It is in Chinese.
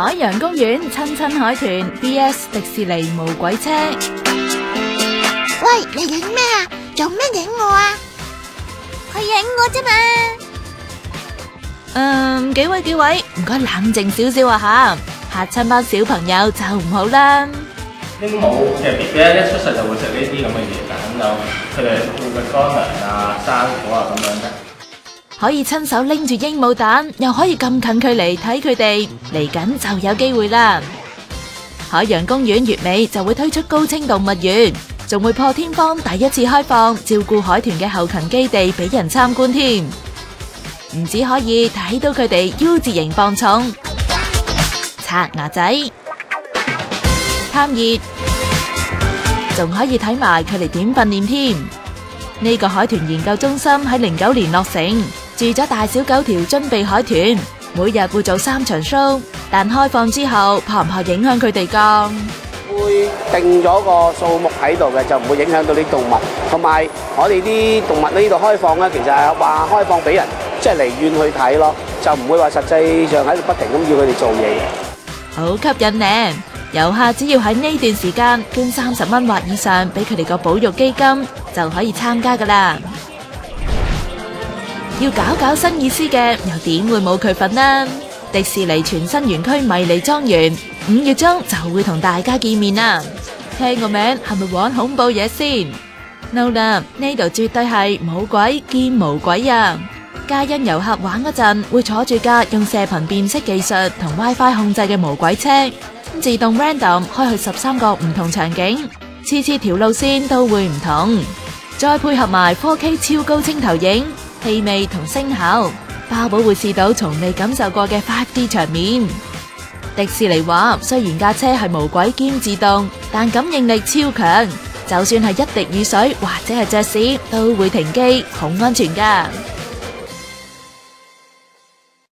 海洋公园亲亲海豚，B S 迪士尼无轨车。喂，你影咩啊？做咩影我啊？佢影我啫嘛。嗯，几位几位，唔该冷静少少啊吓，吓亲班小朋友就唔好啦。鹦鹉其实 BB 一出世就会食呢啲咁嘅嘢，咁就佢哋会嘅干粮啊、生果啊咁样。可以亲手拎住鹦鹉蛋，又可以咁近距离睇佢哋，嚟紧就有机会啦！海洋公园月尾就会推出高清动物园，仲会破天荒第一次开放照顾海豚嘅后勤基地俾人参观添。唔止可以睇到佢哋 U 字型放重、刷牙仔贪热，仲可以睇埋佢哋点训练添。呢个海豚研究中心喺零九年落成。住咗大小九条樽贵海豚，每日会做三场 show，但开放之后怕唔怕影响佢哋噶？会定咗个数目喺度嘅，就唔会影响到啲动物。同埋我哋啲动物呢度开放咧，其实系话开放俾人，即系嚟远去睇咯，就唔会话实际上喺度不停咁要佢哋做嘢。好吸引呢！游客只要喺呢段时间捐三十蚊或以上俾佢哋个保育基金，就可以参加噶啦。要搞搞新意思嘅，又点会冇佢份呢？迪士尼全新园区迷你庄园，五月中就会同大家见面啦。听个名系咪玩恐怖嘢先？No 啦，呢度绝对系冇鬼见冇鬼啊！皆因游客玩嗰阵会坐住架用射频辨识技术同 WiFi 控制嘅无鬼车，自动 random 开去十三个唔同场景，次次条路线都会唔同，再配合埋 4K 超高清投影。气味同声效，包保会试到从未感受过嘅快啲场面。迪士尼话，虽然架车系无轨兼自动，但感应力超强，就算系一滴雨水或者系着屎都会停机，好安全噶。